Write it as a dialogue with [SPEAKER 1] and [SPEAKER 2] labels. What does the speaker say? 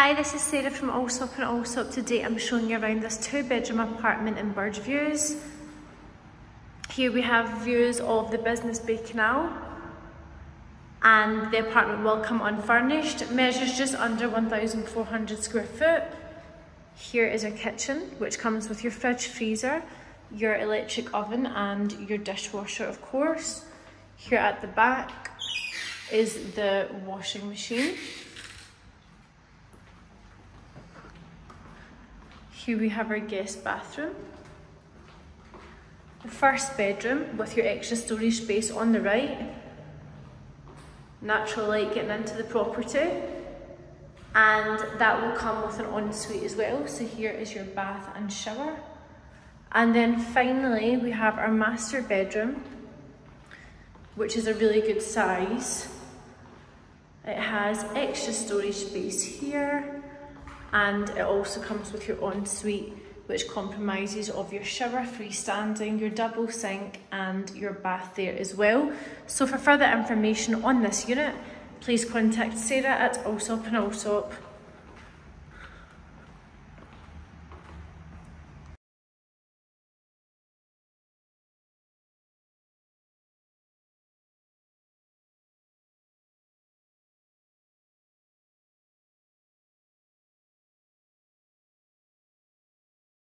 [SPEAKER 1] Hi, this is Sarah from Allsopp and Allsopp. Today I'm showing you around this two bedroom apartment in Burj Views. Here we have views of the Business Bay Canal and the apartment will come unfurnished. It measures just under 1,400 square foot. Here is our kitchen which comes with your fridge freezer, your electric oven and your dishwasher of course. Here at the back is the washing machine. Here we have our guest bathroom. The first bedroom with your extra storage space on the right. Natural light getting into the property. And that will come with an ensuite as well. So here is your bath and shower. And then finally we have our master bedroom, which is a really good size. It has extra storage space here and it also comes with your ensuite which compromises of your shower freestanding, your double sink and your bath there as well. So for further information on this unit, please contact Sarah at Allsopp and Allsopp